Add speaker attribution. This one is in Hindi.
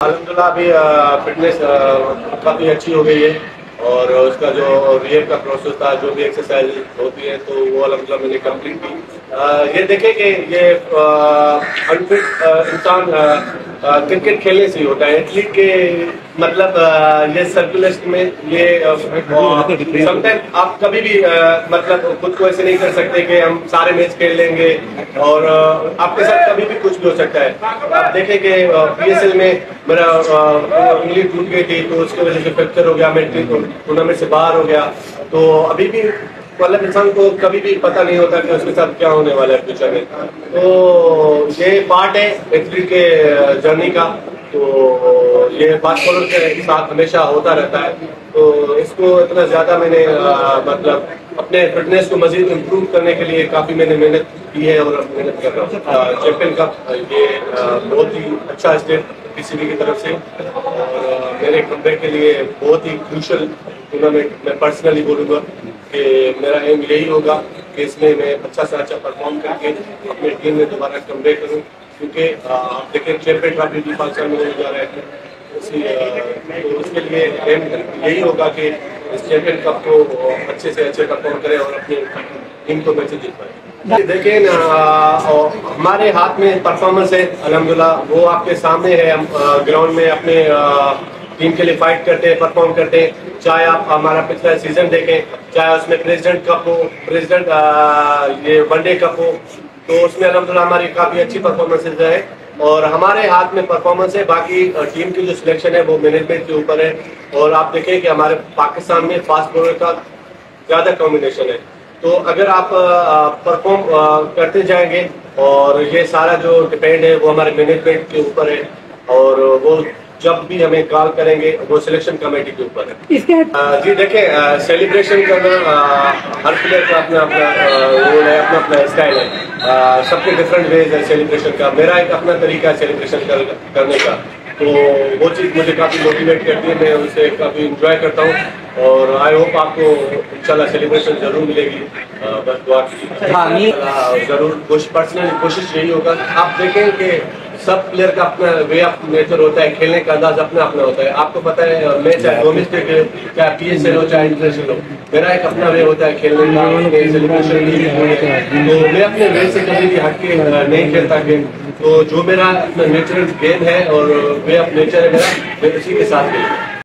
Speaker 1: अलहमदिल्ला अभी फिटनेस काफ़ी अच्छी हो गई है और उसका जो रियर का प्रोसेस था, जो भी एक्सरसाइज होती है तो वो अलहमदिल्ला मैंने कंप्लीट की। ये देखें कि ये अनफिट इंसान क्रिकेट खेलने से ही होता है। एथलीट के मतलब ये सर्कुलेशन में ये समटाइम आप कभी भी मतलब खुद को ऐसे नहीं कर सकते कि हम सारे मैच खेल लेंगे और आपके साथ कभी भी कुछ भी हो सकता है। आप देखें कि पीएसएल में मेरा उंगली टूट गई थी तो उसकी वजह से फ्रैक्चर हो गया मैं टूर्नामेंट से बाहर हो गया। तो अभी भी मतलब इंसान को कभी भी पता नहीं होता कि उसके साथ क्या होने वाला है फ्यूचर में। तो ये पार्ट है एथलीट के जर्नी का। तो ये फास्ट बॉलर के साथ हमेशा होता रहता है। तो इसको इतना ज़्यादा मैंने मतलब अपने फिटनेस को मजीद इम्प्रूव करने के लिए काफ़ी मैंने मेहनत की है और मेहनत कर रहा हूँ। चैंपियन कप ये बहुत ही अच्छा स्टेप पीसीबी की तरफ़ से। और मेरे कमबैक के लिए बहुत ही क्रूशल टूर्नामेंट मैं पर्सनली बोलूँगा कि मेरा एम यही होगा कि इसमें मैं अच्छा से अच्छा परफॉर्म करके अपनी टीम में दोबारा कमबैक करूँ। क्योंकि आप देखें चैंपियन ट्रॉफी भी साल में जा रहा है उसी तो उसके लिए एम यही होगा कि इस चैंपियन कप को अच्छे से अच्छे परफॉर्म करें और अपनी टीम को मैच जीत पाए। देखिए हमारे हाथ में परफॉर्मेंस है, अलहमदुल्ला, वो आपके सामने है, हम ग्राउंड में अपने टीम के लिए फाइट करते हैं परफॉर्म करते हैं चाहे आप हमारा पिछला सीज़न देखें, चाहे उसमें प्रेसिडेंट कप हो प्रेसिडेंट ये वनडे कप हो तो उसमें अलहमदुल्ला हमारी काफ़ी अच्छी परफॉर्मेंसेज है और हमारे हाथ में परफॉर्मेंस है। बाकी टीम की जो सिलेक्शन है वो मैनेजमेंट के ऊपर है और आप देखें कि हमारे पाकिस्तान में फास्ट बॉलर का ज़्यादा कॉम्बिनेशन है। तो अगर आप परफॉर्म करते जाएँगे और ये सारा जो डिपेंड है वो हमारे मैनेजमेंट के ऊपर है और वो जब भी हमें कॉल करेंगे वो सिलेक्शन कमेटी के ऊपर। है इसके जी देखें सेलिब्रेशन करना हर प्लेयर का अपना अपना रोल है अपना अपना स्टाइल है। सबके डिफरेंट वेज है सेलिब्रेशन का। मेरा एक अपना तरीका है सेलिब्रेशन कर, करने का। तो वो चीज़ मुझे काफ़ी मोटिवेट करती है मैं उसे काफ़ी इंजॉय करता हूँ। और आई होप आपको इंशाल्लाह सेलिब्रेशन ज़रूर मिलेगी। बस दुआ हाँ, ज़रूर पर्सनली कोशिश यही होगा। आप देखें कि सब प्लेयर का अपना वे ऑफ़ नेचर होता है, खेलने का अंदाज अपना अपना होता है। आपको पता है, मैं चाहे डोमेस्टिक चाहे पी एस एल हो, चाहे इंटरनेशनल हो, मेरा एक अपना वे होता है खेलने का तो मैं अपने वे से कभी भी हट के नहीं खेलता गेम तो जो मेरा अपना नेचुरल गेम है और वे ऑफ़ नेचर है मेरा, मैं उसी के साथ खेलता